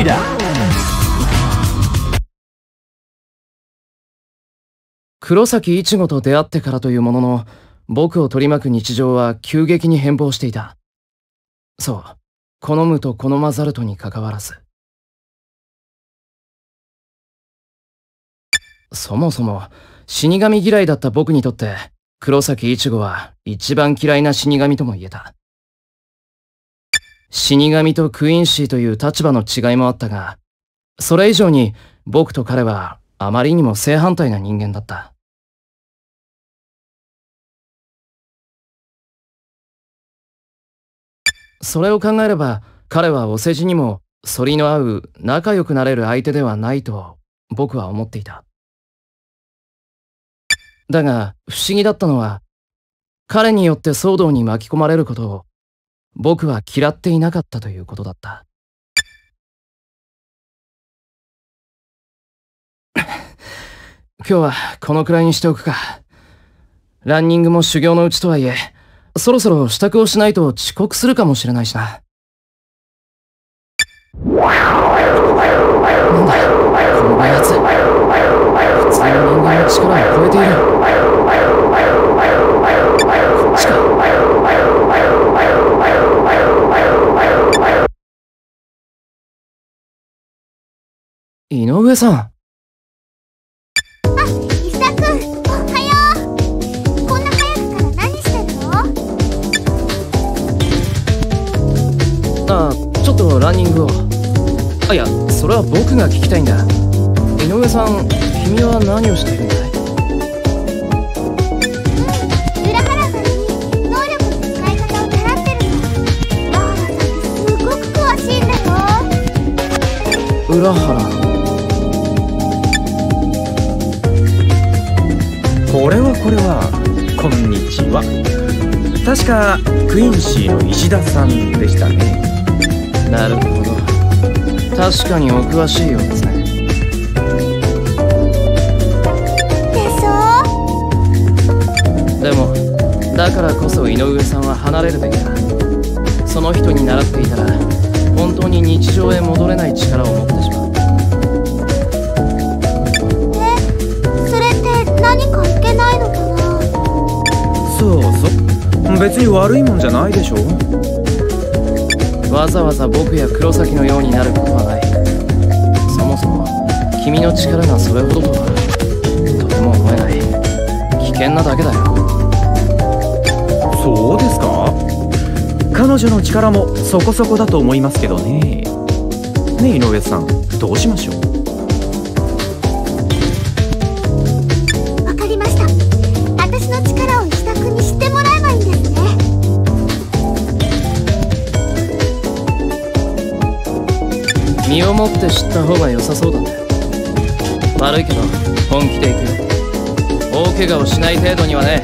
ちだ黒崎一護と出会ってからというものの、僕を取り巻く日常は急激に変貌していた。そう、好むと好まざるとにかかわらず。そもそも、死神嫌いだった僕にとって、黒崎一護は一番嫌いな死神とも言えた。死神とクインシーという立場の違いもあったが、それ以上に僕と彼はあまりにも正反対な人間だった。それを考えれば、彼はお世辞にも反りの合う仲良くなれる相手ではないと僕は思っていた。だが、不思議だったのは、彼によって騒動に巻き込まれることを僕は嫌っていなかったということだった。今日はこのくらいにしておくか。ランニングも修行のうちとはいえ、そろそろ支度をしないと遅刻するかもしれないしな。なんだ、このやつ。普通の人間の力を超えている。こっちか。井上さん。ちょっとランニングを。あいやそれは僕が聞きたいんだ。井上さん君は何をしているんだい？裏原さんに能力の使い方を習ってるの。ラーラさんってすごく詳しいんだよ。裏原これはこれはこんにちは。確かクインシーの石田さんでしたね。なるほど。確かにお詳しいようですね。でしょ？でもだからこそ井上さんは離れるべきだ。その人に習っていたら本当に日常へ戻れない力を持って別に悪いもんじゃないでしょ。わざわざ僕や黒崎のようになることはない。そもそも君の力がそれほどとは。とても思えない。危険なだけだよ。そうですか？彼女の力もそこそこだと思いますけどね。ね井上さんどうしましょう？身をもって知った方が良さそうだね。悪いけど本気で行くよ。大怪我をしない程度にはね。よ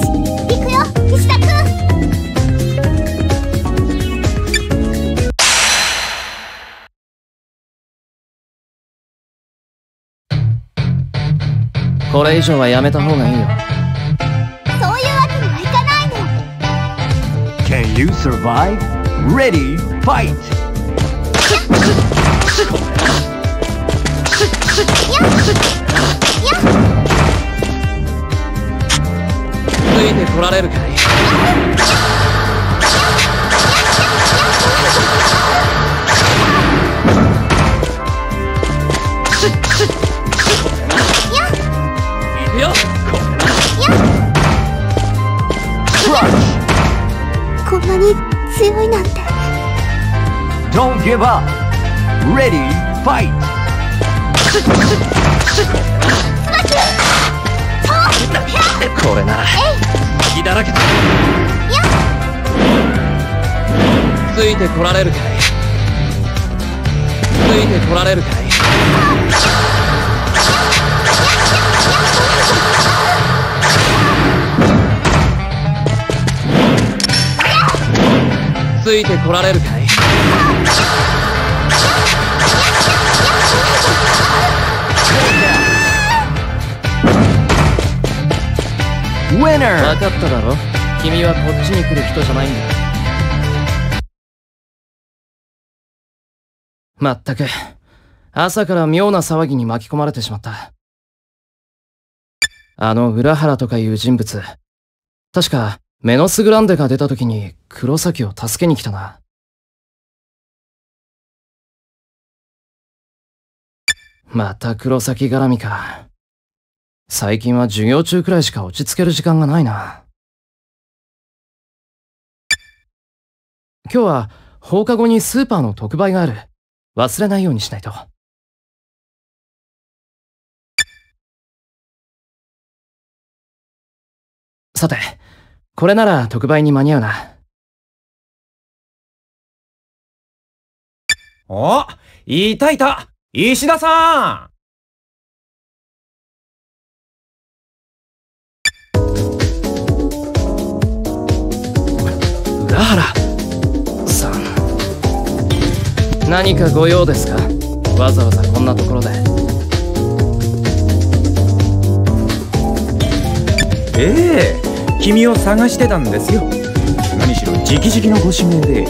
し行くよ石田君。これ以上はやめた方がいいよ。そういうわけにはいかないの。Can you survive? Ready, fight! ついてこられるかい 強いなんて。Don't give up! Ready, fight! これなら気だらけだ。ついてこられるかい。ついてこられるかいついてこられるかい？分かっただろ？君はこっちに来る人じゃないんだ。まったく、朝から妙な騒ぎに巻き込まれてしまった。あの浦原とかいう人物、確かメノスグランデが出た時に黒崎を助けに来たな。また黒崎絡みか。最近は授業中くらいしか落ち着ける時間がないな。今日は放課後にスーパーの特売がある。忘れないようにしないと。さて、これなら特売に間に合うな。おいたいた石田さ浦原さん。何かご用ですか？わざわざこんなところで。んええ君を探してたんですよ。何しろ直々のご指名で。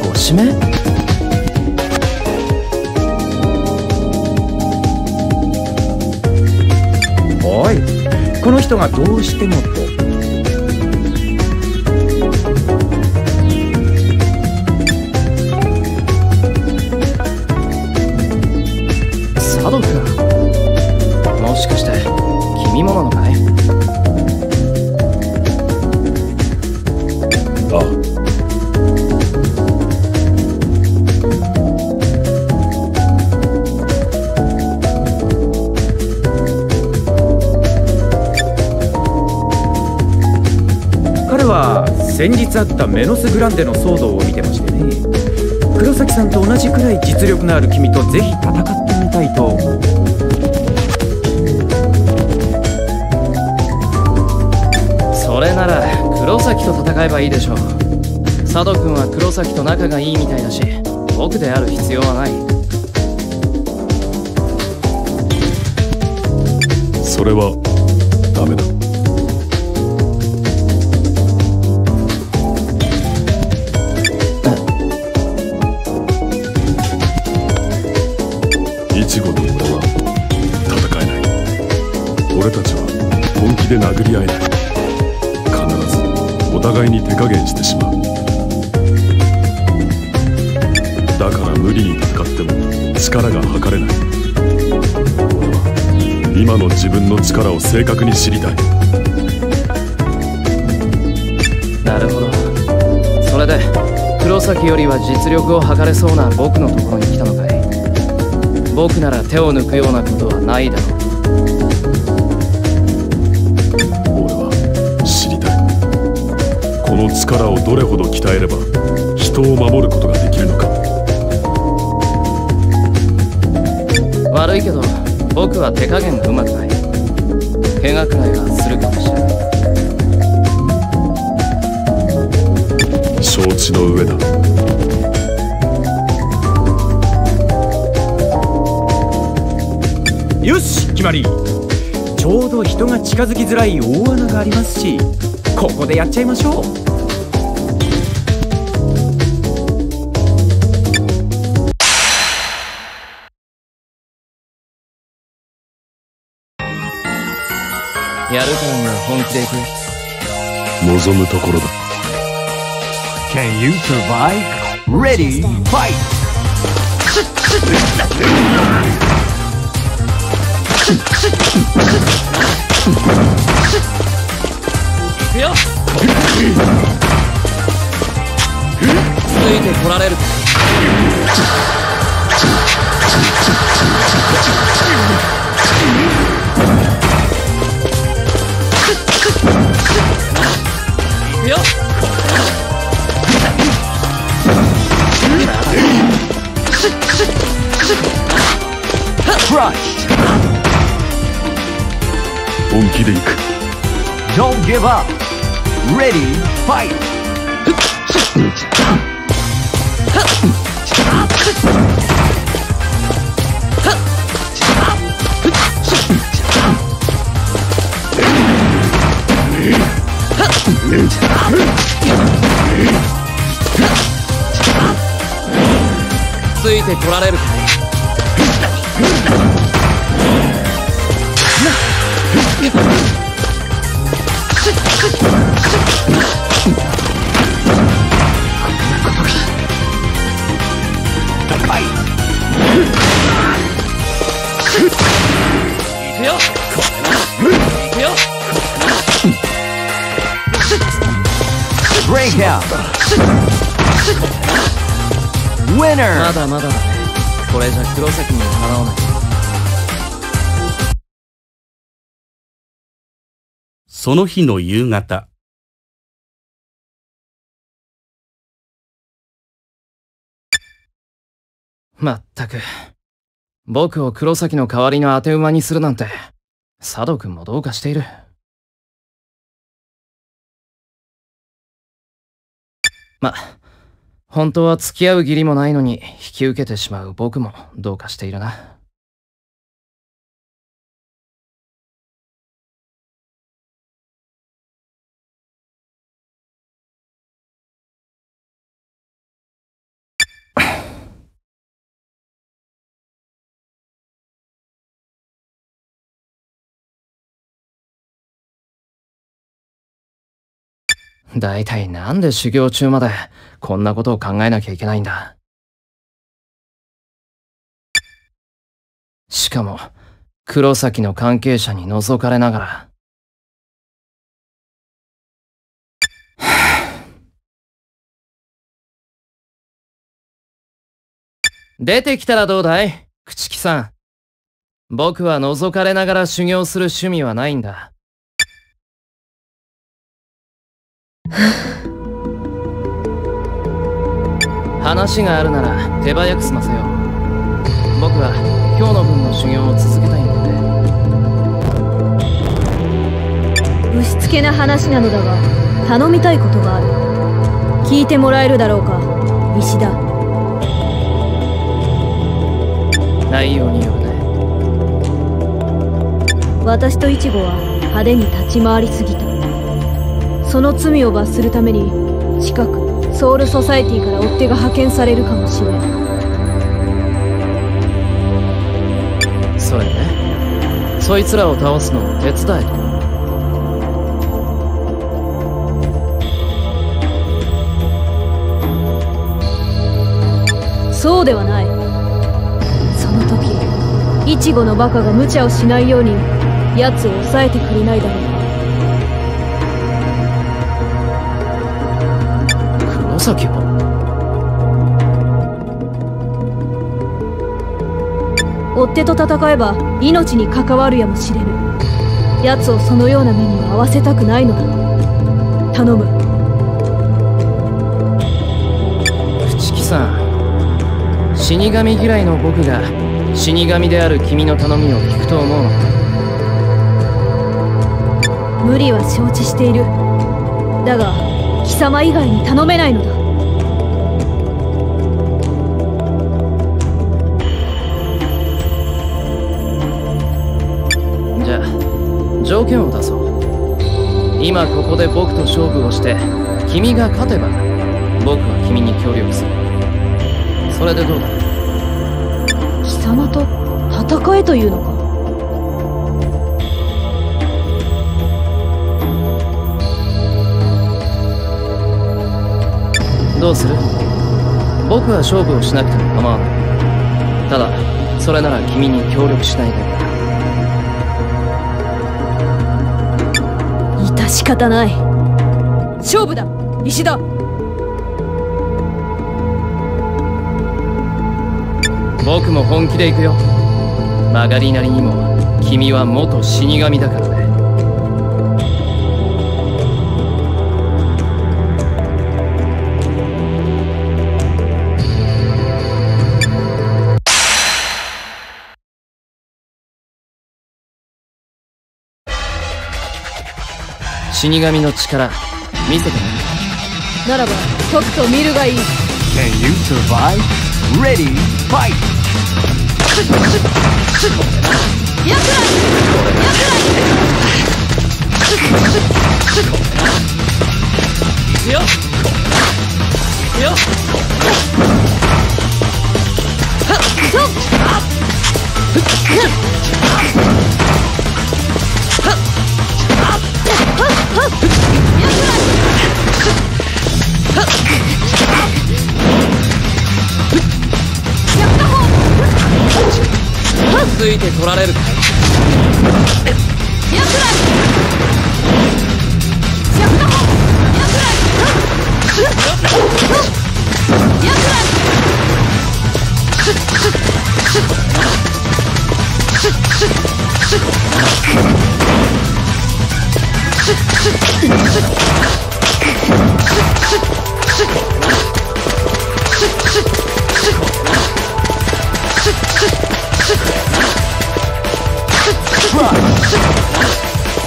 ご指名？おいこの人がどうしてもって。君もなのかいああ。彼は先日あったメノスグランデの騒動を見てましてね。黒崎さんと同じくらい実力のある君とぜひ戦ってみたいと崎と戦えばいいでしょう。佐渡君は黒崎と仲がいいみたいだし僕である必要はない。それはダメだ。イチゴと俺は戦えない。俺たちは本気で殴り合えない。互いに手加減してしまう。だから無理に戦っても力が測れない。今の自分の力を正確に知りたい。なるほど。それで黒崎よりは実力を測れそうな僕のところに来たのかい?僕なら手を抜くようなことはないだろう。この力をどれほど鍛えれば人を守ることができるのか。悪いけど僕は手加減がうまくない。怪我くらいはするかもしれない。承知の上だ。よし決まり。ちょうど人が近づきづらい大穴がありますしここでやっちゃいましょうやるからには本気でいくよ望むところだ Can you survive? Ready, fight! い くよついてこられるかいくよ Crushed! 本気で行く Don't give up! Ready, fight! ついてこられるか Winner. まだまだ。だねこれじゃ黒崎にもかなわない。その日の夕方、まったく。僕を黒崎の代わりの当て馬にするなんて佐渡君もどうかしているま本当は付き合う義理もないのに引き受けてしまう僕もどうかしているな。大体なんで修行中までこんなことを考えなきゃいけないんだ。しかも黒崎の関係者に覗かれながら。出てきたらどうだい朽木さん。僕は覗かれながら修行する趣味はないんだ。話があるなら手早く済ませよう。僕は今日の分の修行を続けたいんだぶしつけな話なのだが頼みたいことがある。聞いてもらえるだろうか石田。内容によるね私とイチゴは派手に立ち回りすぎたその罪を罰するために近くソウルソサエティから追っ手が派遣されるかもしれん。それね。そいつらを倒すのを手伝えとそうではない。その時イチゴのバカが無茶をしないように奴を抑えてくれないだろう崎は？追っ手と戦えば命に関わるやもしれぬ。奴をそのような目には合わせたくないのだ。頼む。朽木さん死神嫌いの僕が死神である君の頼みを聞くと思うのか？無理は承知している。だが貴様以外に頼めないのだ。じゃあ条件を出そう。今ここで僕と勝負をして君が勝てば僕は君に協力する。それでどうだ？貴様と戦えというのか？どうする？僕は勝負をしなくても構わない。ただそれなら君に協力しないだけ。だ致し方ない。勝負だ。石田。僕も本気で行くよ。曲がりなりにも君は元死神だからね死神の力見せてならばとくと見るがいい。Can you survive? Ready, fight! やくらいやくらい。いくよいくよはっ。ついて取られるかい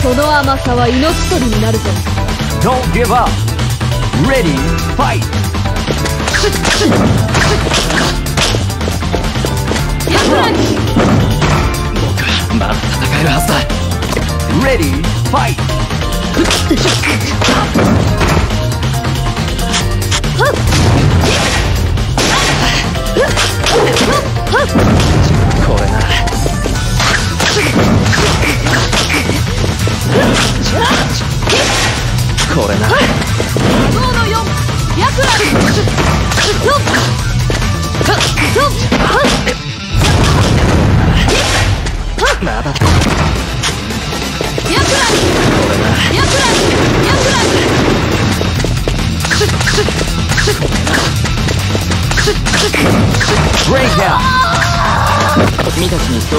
その甘さは命取りになるぞ Don't give up. Ready, fight. ヤクラまだ戦えるはずだ Ready, fight. こ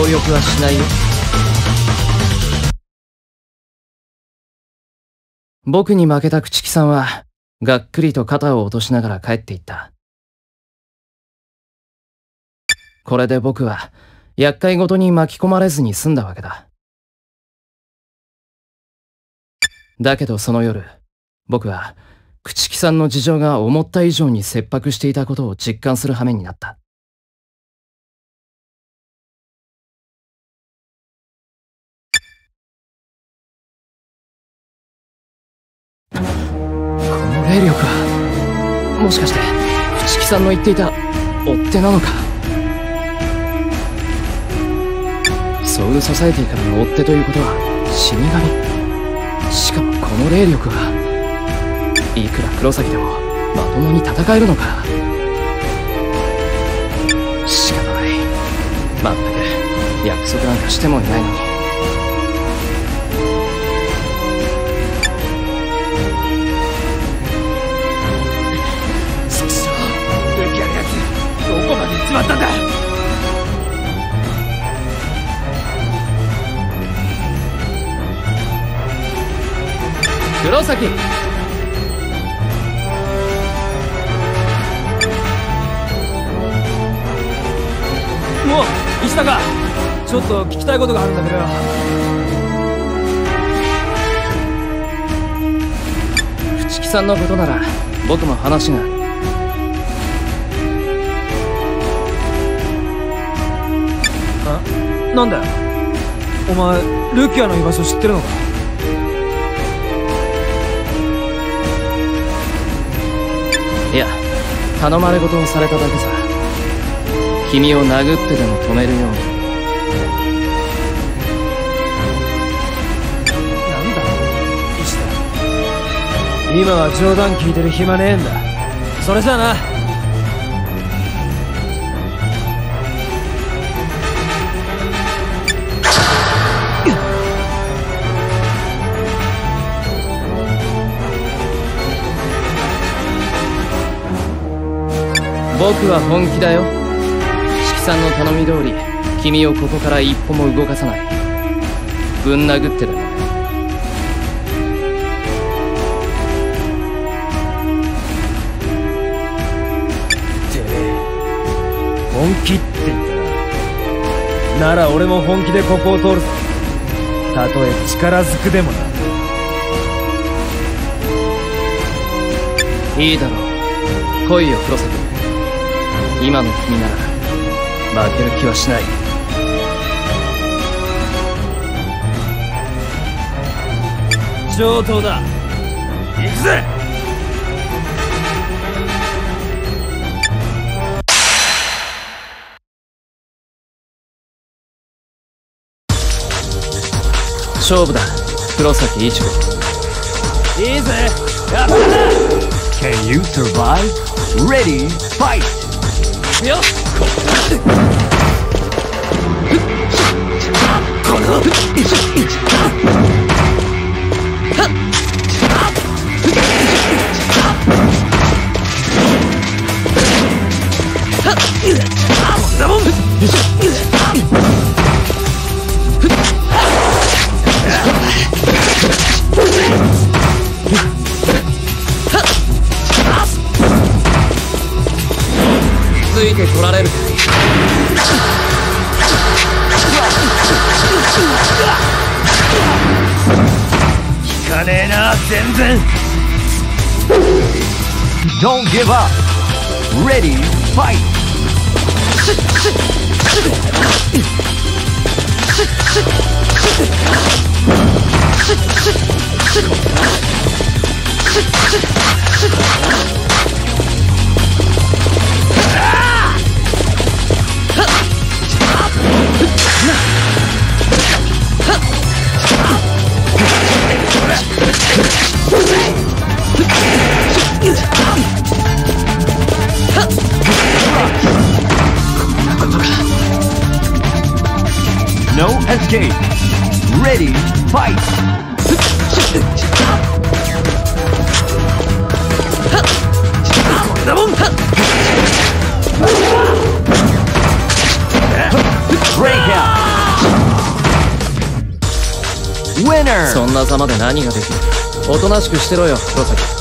力はしないよ。僕に負けた朽木さんはがっくりと肩を落としながら帰っていった。これで僕は厄介ごとに巻き込まれずに済んだわけだ。だけどその夜僕は朽木さんの事情が思った以上に切迫していたことを実感する羽目になった。もしかして朽木さんの言っていた追っ手なのか？ソウルソサエティからの追っ手ということは死神。しかもこの霊力はいくら黒崎でもまともに戦えるのか？仕方ない。まったく約束なんかしてもいないのに。まったんだ。黒崎。もう石高。ちょっと聞きたいことがあるんだけどよ。朽木さんのことなら僕も話が。なんだよ。お前ルキアの居場所知ってるのか？いや頼まれ事をされただけさ。君を殴ってでも止めるように。なんだ石田今は冗談聞いてる暇ねえんだ。それじゃあな僕は本気だよ。四季さんの頼み通り君をここから一歩も動かさない。ぶん殴ってでもねてめえ本気って言ったな。なら俺も本気でここを通るぞたとえ力ずくでもな。いいだろう。来いよ黒崎今の君なら負ける気はしない。上等だ。行くぜ！勝負だ。黒崎一護いいぜ！やったな Can you survive? Ready, fight. すよ。このだもんだもんてこられる効かねえな全然 Don't give up. Ready, fight. Let's game. Ready, そんな様で何ができる？おとなしくしてろよ黒崎。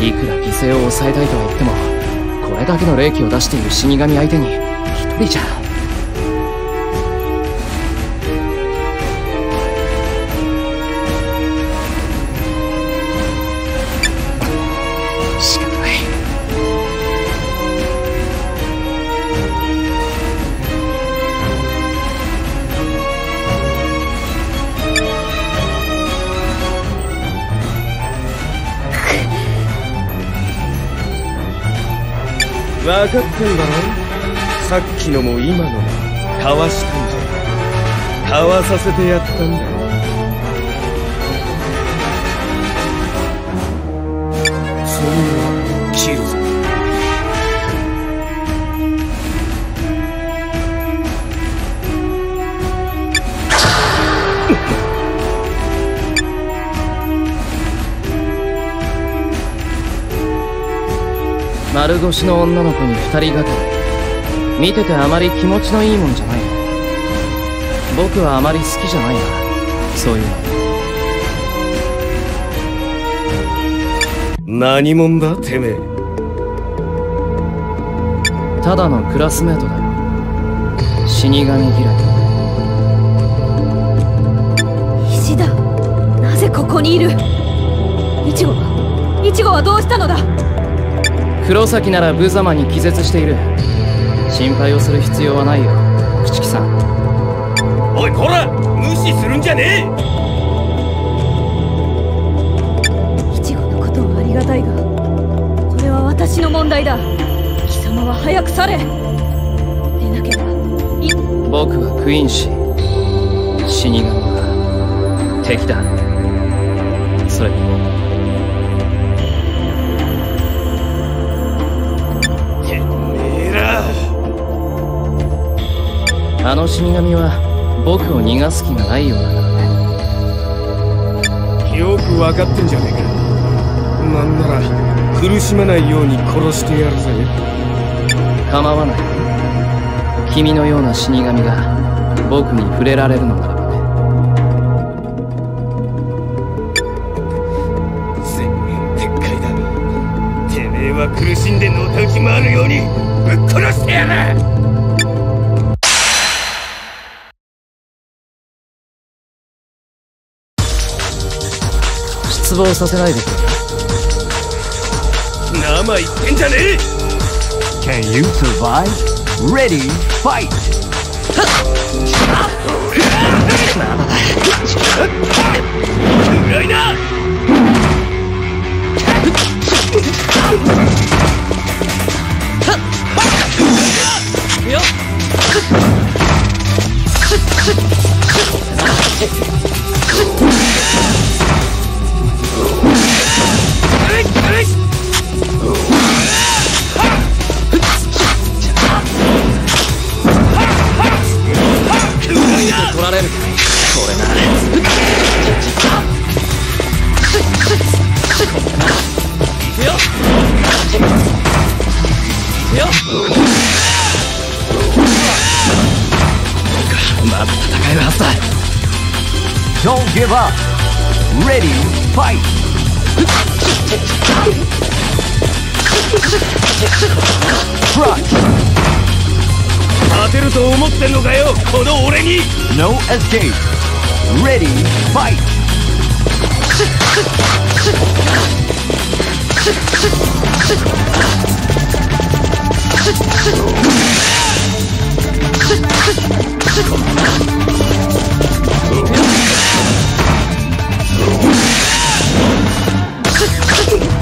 いくら犠牲を抑えたいとは言ってもこれだけの霊気を出している死神相手に一人じゃかってんだろさっきのも今の。もかわしたんじゃかわさせてやったんだよ次は丸腰の女の子に二人がかり見ててあまり気持ちのいいもんじゃない。僕はあまり好きじゃないな。そういうの。何者だてめえ。ただのクラスメートだよ。死神嫌い。石だなぜここにいる？イチゴはイチゴはどうしたのだ？黒崎なら無様に気絶している。心配をする必要はないよ。朽木さん。おいこら！無視するんじゃねイチゴのことはありがたいがこれは私の問題だ。貴様は早く去れ。でなければい僕はクイーン氏。死神は敵だ。それにあの死神は僕を逃がす気がないようだからね。よく分かってんじゃねえか。なんなら苦しまないように殺してやるぜ。構わない。君のような死神が僕に触れられるのならばね。全面撤回だ。てめえは苦しんでのたうち回るようにぶっ殺してやる失望させないでくれ生言ってんじゃねえ Can you survive? Ready, fight. No escape. Ready, fight.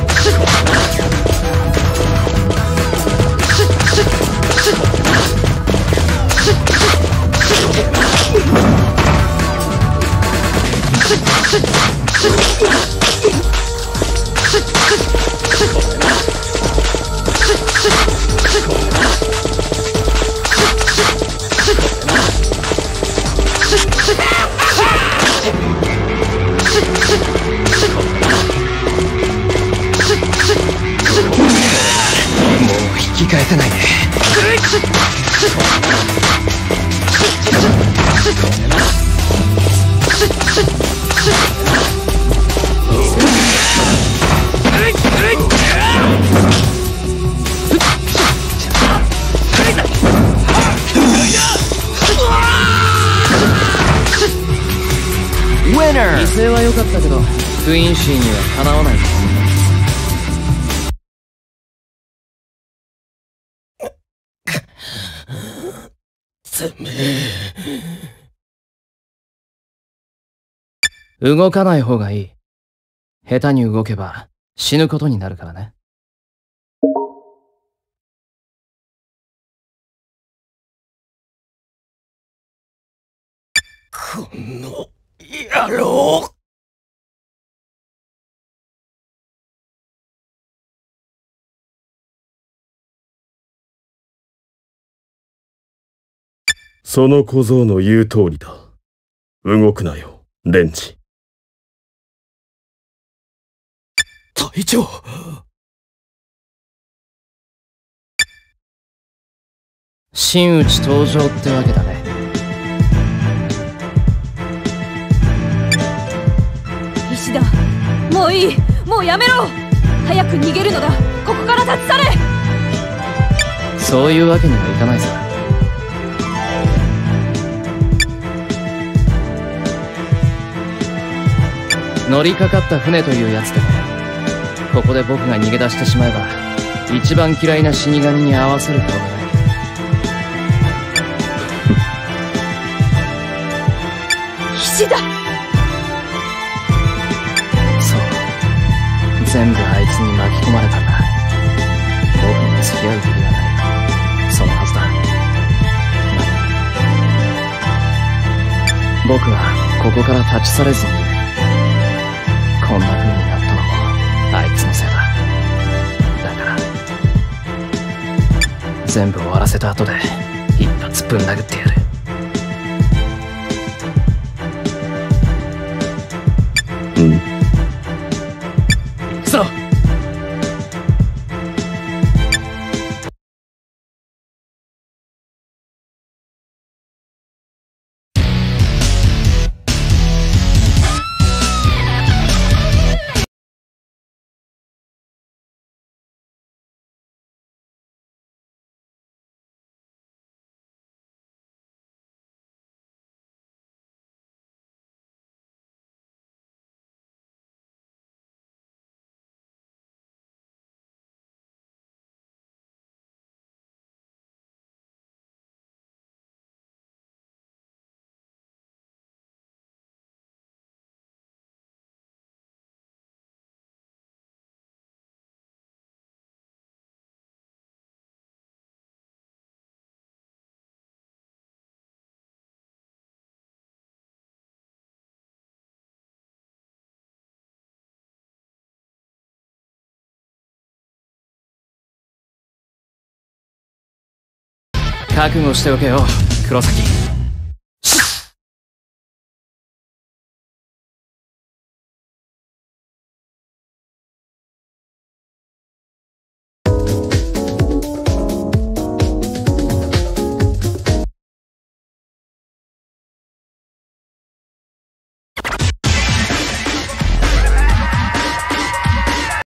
返せないね。かったけどクイーンシーにはかなわない。動かない方がいい。下手に動けば死ぬことになるからね。この野郎その小僧の言う通りだ。動くなよ、レンチ。隊長。真打ち登場ってわけだね。石田もういい。もうやめろ。早く逃げるのだ。ここから立ち去れ。そういうわけにはいかないさ乗りかかった船というやつでねここで僕が逃げ出してしまえば一番嫌いな死神に合わせる顔がない。石田そう。全部あいつに巻き込まれたんだ僕に付き合う理由がないそのはずだ僕はここから立ち去れずに。全部終わらせた後で一発ぶん殴ってやる。覚悟しておけよ黒崎。